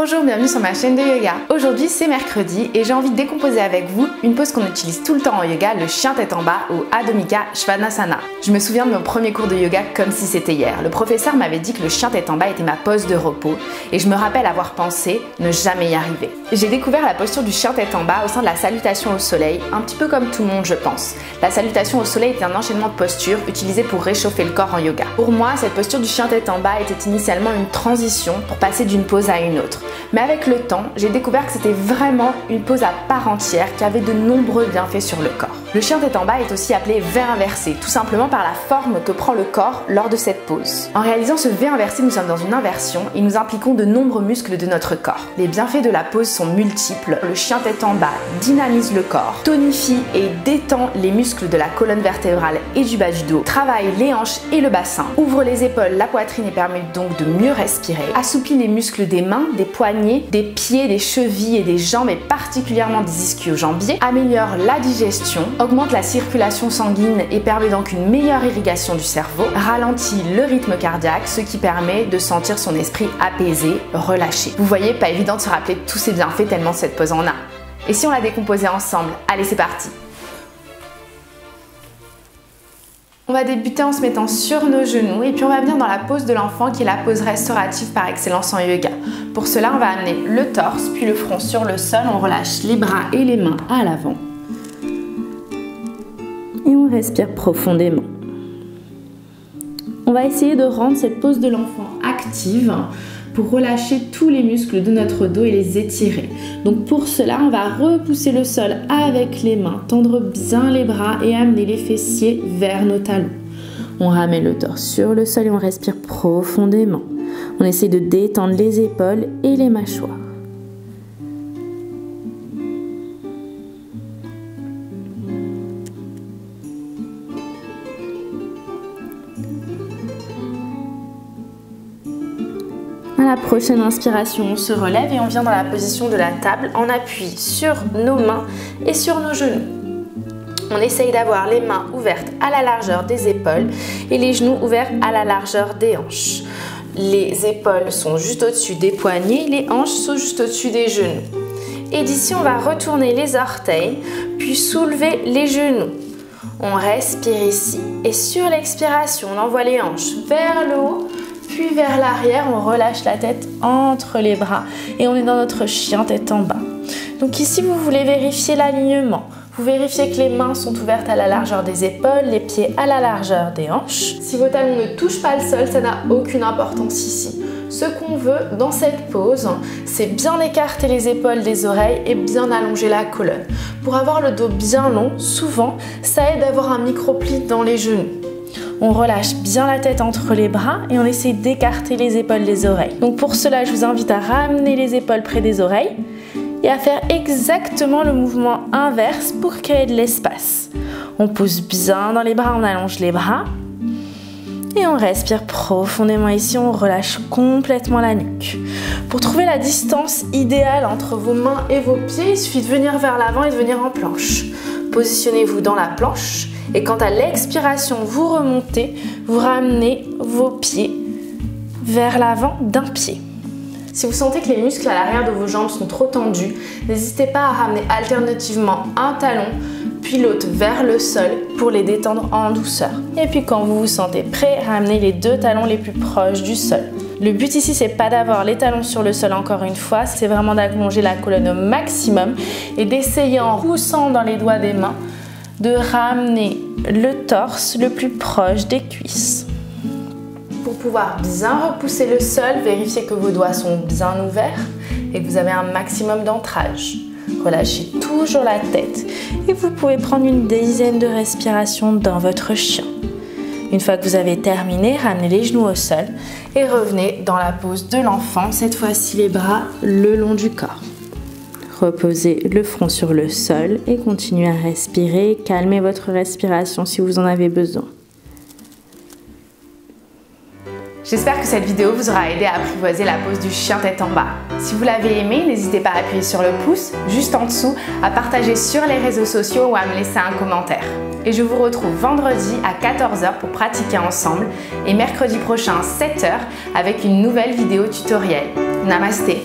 Bonjour, bienvenue sur ma chaîne de yoga. Aujourd'hui c'est mercredi et j'ai envie de décomposer avec vous une pose qu'on utilise tout le temps en yoga, le chien tête en bas ou Adho Svanasana. Je me souviens de mon premier cours de yoga comme si c'était hier. Le professeur m'avait dit que le chien tête en bas était ma pose de repos et je me rappelle avoir pensé ne jamais y arriver. J'ai découvert la posture du chien tête en bas au sein de la salutation au soleil, un petit peu comme tout le monde je pense. La salutation au soleil est un enchaînement de postures utilisé pour réchauffer le corps en yoga. Pour moi, cette posture du chien tête en bas était initialement une transition pour passer d'une pose à une autre. Mais avec le temps, j'ai découvert que c'était vraiment une pose à part entière qui avait de nombreux bienfaits sur le corps. Le chien tête en bas est aussi appelé V inversé, tout simplement par la forme que prend le corps lors de cette pose. En réalisant ce V inversé, nous sommes dans une inversion et nous impliquons de nombreux muscles de notre corps. Les bienfaits de la pose sont multiples. Le chien tête en bas dynamise le corps, tonifie et détend les muscles de la colonne vertébrale et du bas du dos, travaille les hanches et le bassin, ouvre les épaules, la poitrine et permet donc de mieux respirer, assouplit les muscles des mains, des poignets, des pieds, des chevilles et des jambes et particulièrement des ischio-jambiers, améliore la digestion, augmente la circulation sanguine et permet donc une meilleure irrigation du cerveau, ralentit le rythme cardiaque, ce qui permet de sentir son esprit apaisé, relâché. Vous voyez, pas évident de se rappeler tous ces bienfaits tellement cette pose en a. Et si on la décomposait ensemble Allez, c'est parti On va débuter en se mettant sur nos genoux et puis on va venir dans la pose de l'enfant qui est la pose restaurative par excellence en yoga. Pour cela, on va amener le torse puis le front sur le sol, on relâche les bras et les mains à l'avant. Respire profondément. On va essayer de rendre cette pose de l'enfant active pour relâcher tous les muscles de notre dos et les étirer. Donc pour cela, on va repousser le sol avec les mains, tendre bien les bras et amener les fessiers vers nos talons. On ramène le torse sur le sol et on respire profondément. On essaie de détendre les épaules et les mâchoires. À la prochaine inspiration, on se relève et on vient dans la position de la table en appui sur nos mains et sur nos genoux. On essaye d'avoir les mains ouvertes à la largeur des épaules et les genoux ouverts à la largeur des hanches. Les épaules sont juste au-dessus des poignets, les hanches sont juste au-dessus des genoux. Et d'ici, on va retourner les orteils, puis soulever les genoux. On respire ici et sur l'expiration, on envoie les hanches vers le haut puis vers l'arrière, on relâche la tête entre les bras et on est dans notre chien tête en bas. Donc ici, vous voulez vérifier l'alignement. Vous vérifiez que les mains sont ouvertes à la largeur des épaules, les pieds à la largeur des hanches. Si vos talons ne touchent pas le sol, ça n'a aucune importance ici. Ce qu'on veut dans cette pose, c'est bien écarter les épaules des oreilles et bien allonger la colonne. Pour avoir le dos bien long, souvent, ça aide d'avoir un micro-pli dans les genoux. On relâche bien la tête entre les bras et on essaie d'écarter les épaules des oreilles. Donc pour cela, je vous invite à ramener les épaules près des oreilles et à faire exactement le mouvement inverse pour créer de l'espace. On pousse bien dans les bras, on allonge les bras et on respire profondément ici, on relâche complètement la nuque. Pour trouver la distance idéale entre vos mains et vos pieds, il suffit de venir vers l'avant et de venir en planche. Positionnez-vous dans la planche et quand à l'expiration, vous remontez, vous ramenez vos pieds vers l'avant d'un pied. Si vous sentez que les muscles à l'arrière de vos jambes sont trop tendus, n'hésitez pas à ramener alternativement un talon puis l'autre vers le sol pour les détendre en douceur. Et puis quand vous vous sentez prêt, ramenez les deux talons les plus proches du sol. Le but ici, c'est pas d'avoir les talons sur le sol encore une fois, c'est vraiment d'allonger la colonne au maximum et d'essayer en poussant dans les doigts des mains de ramener le torse le plus proche des cuisses. Pour pouvoir bien repousser le sol, vérifiez que vos doigts sont bien ouverts et que vous avez un maximum d'ancrage. Relâchez toujours la tête et vous pouvez prendre une dizaine de respirations dans votre chien. Une fois que vous avez terminé, ramenez les genoux au sol et revenez dans la pose de l'enfant, cette fois-ci les bras le long du corps. Reposez le front sur le sol et continuez à respirer. Calmez votre respiration si vous en avez besoin. J'espère que cette vidéo vous aura aidé à apprivoiser la pose du chien tête en bas. Si vous l'avez aimé, n'hésitez pas à appuyer sur le pouce juste en dessous, à partager sur les réseaux sociaux ou à me laisser un commentaire. Et je vous retrouve vendredi à 14h pour pratiquer ensemble et mercredi prochain à 7h avec une nouvelle vidéo tutoriel. Namasté